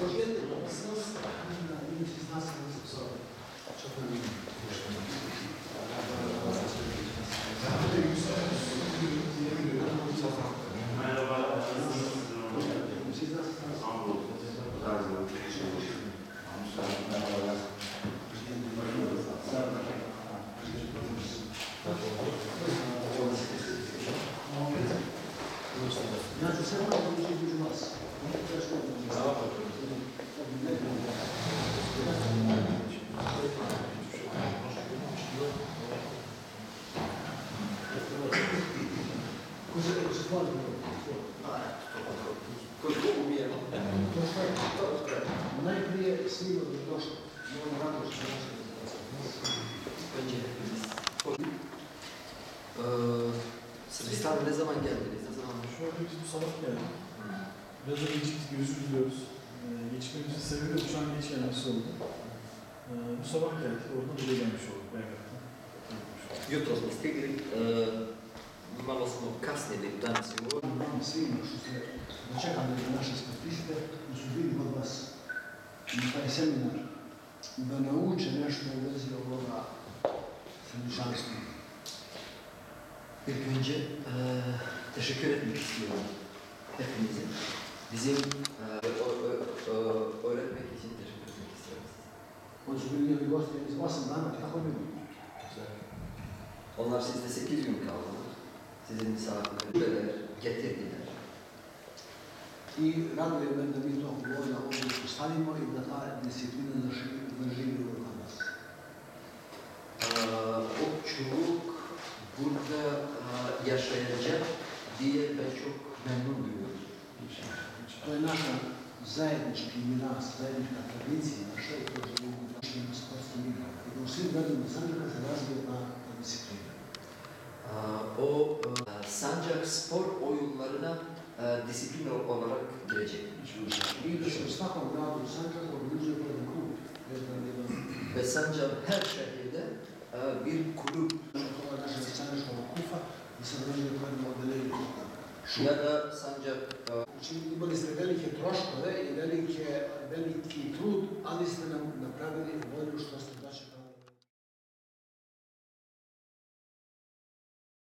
Kobiety, obecność, inna, inna, inna, inna, inna, inna, Значить, все одно буде дуже вас. Najprije svi od došli. Moram rado što Să vi stau, le zăm în gheadele. Şöyle biz bu sabah geldik. Biraz da geciktik, özür diliyoruz. Ee, geçmemizin sebebi uçağın geç gelmesi oldu. Ee, bu sabah geldik, oradan buraya gelmiş olduk Belgrad'dan. Jutro smo stigli, e, malo smo kasnili danas i ovo. Vam svima što ste dočekali naše sportiste, da su bili kod vas na taj seminar, da nauče nešto u vezi ovoga središanstva. İlk önce e, teşekkür etmek istiyorum hepinize. Bizim e, ö- ö- ö- öğretmek için teşekkür etmek istiyorum. Oni su bili njihovi gosti iz 8 dana, tako bilo. Onlar sizde 8 gün kaldılar. Sizin misafirler getirdiler. I raduje me da mi to govorimo ovdje uspostavimo i da ta disciplina zaživi, u nas. Okçuluk burada e, yaşayacak dijel veću dnevnu ljudi. Znači, to je naša zajednički miras, zajednika tradicija, naša je to za ljubu našljena sportska liga. I u svim gledima Sanđaka se razvije na, na. O e, Sanđak spor oyunlarına e, disiplin olarak girecek. Bir de şu, svakom gradu Sanđaka, bu yüzyılda da. Ve Sanđak her şeyi Jada, Sanđar... Znači, imali ste velike troškove i velike, veliki trud, ali ste nam napravili